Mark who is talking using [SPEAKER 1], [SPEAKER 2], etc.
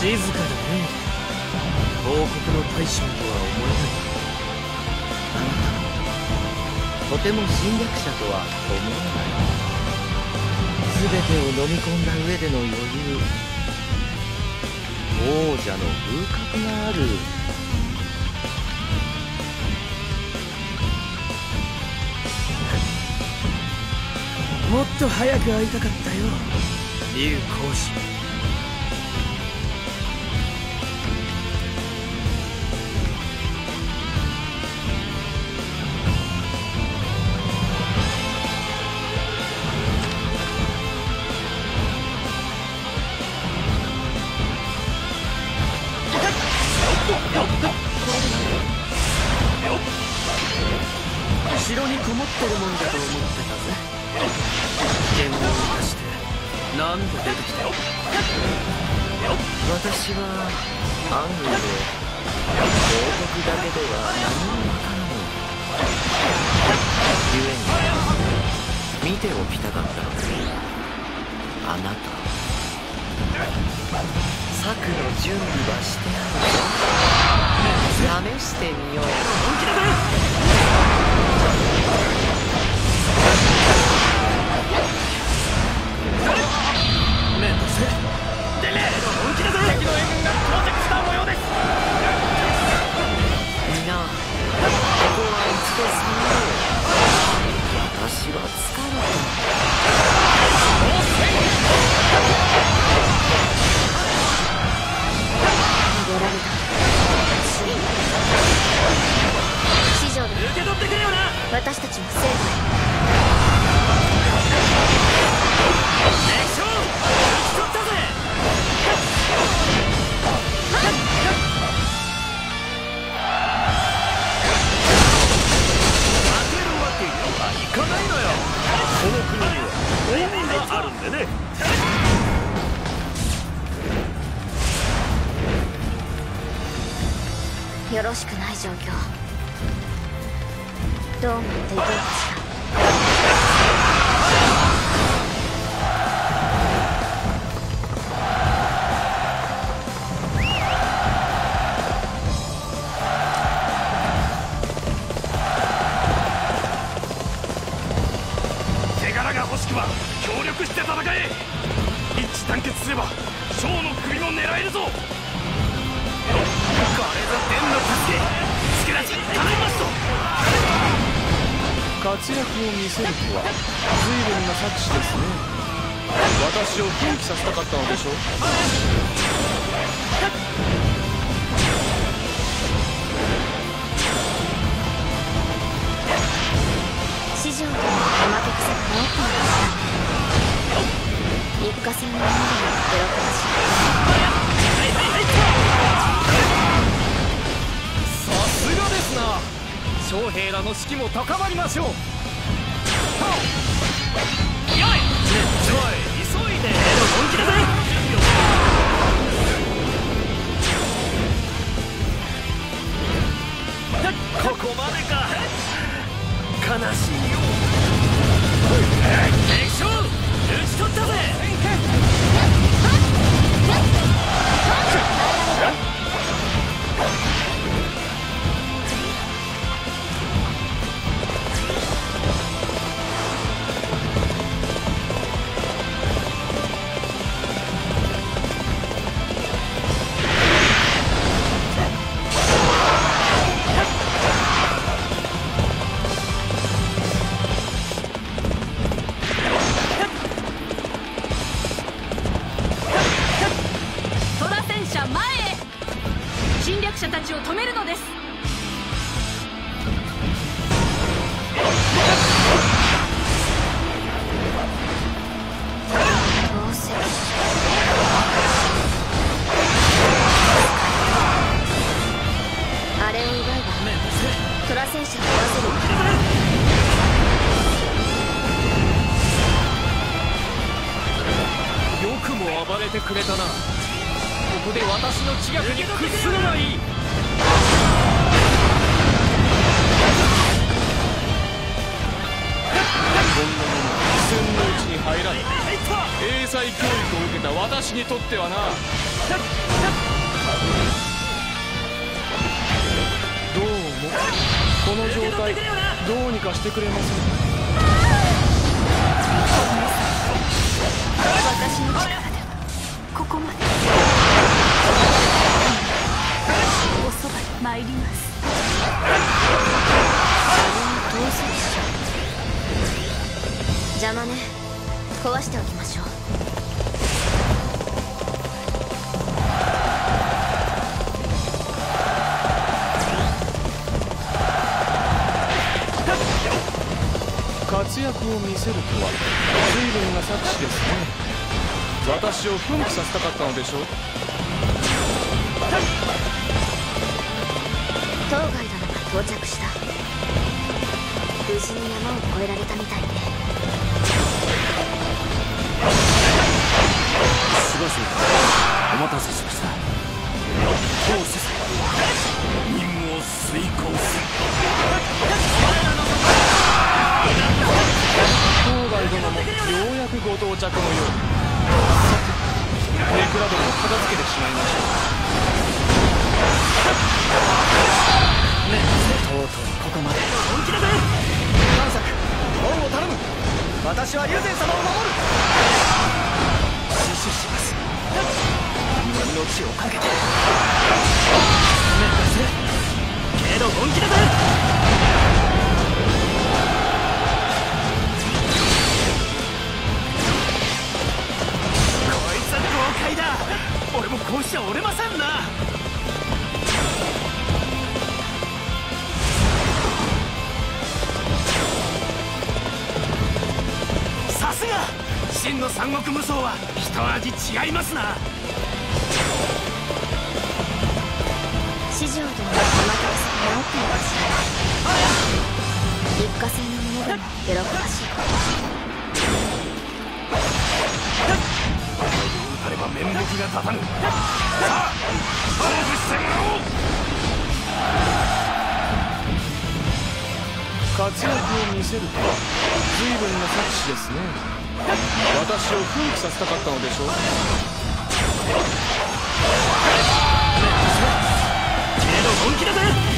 [SPEAKER 1] 静かだね王国の大将とは思えない。
[SPEAKER 2] あなたとても侵略者とは思えない。全てを飲み込んだ上での余裕王者の風格がある。
[SPEAKER 1] もっと早く会いたかったよ竜講師
[SPEAKER 2] 私はアングルで王国だけでは何もわからぬ故に見ておきたかったのですあなた策の準備はしてある試してみよう。やられた。
[SPEAKER 1] 師匠受け取ってくれよな。
[SPEAKER 3] 私たちも生徒よろしくない状況。どう思っていこうか？しら
[SPEAKER 1] が欲しくば協力して戦え。一致団結すれば将の首も狙えるぞ。
[SPEAKER 4] 活躍を見せるとは随分な策士ですね。私を奮起させたかったのでしょう。
[SPEAKER 3] の士気も高まりましょう。よい急いで本気だぜここまでか。悲しい
[SPEAKER 1] よ暴れてくれたな。ここで私の知略に屈するがいい日本のものは一寸のうちに入らない。英
[SPEAKER 5] 才教育を受けた私にとってはな。どうもこの状態どうにかしてくれません
[SPEAKER 4] 私の力。ここまでおそばに参りますそれに逃走者。邪魔ね。壊しておきましょう。
[SPEAKER 5] 活躍を見せるとは随分な策士ですね。私を奮起させたかったのでしょう。
[SPEAKER 4] 当該殿が到着した。無事に山を越えられたみたいね。
[SPEAKER 3] しばしお待たせしました真の三国無双は一味違いますな。
[SPEAKER 4] 四条殿の鎌倉さん治っています一過性のものでも喜ばしい
[SPEAKER 3] 打たれば面目が立たぬさあ勝負してもらおう
[SPEAKER 5] 活躍を見せるとは随分な策士ですね。私を奮起させたかったのでしょう。
[SPEAKER 3] 君の本気だぜ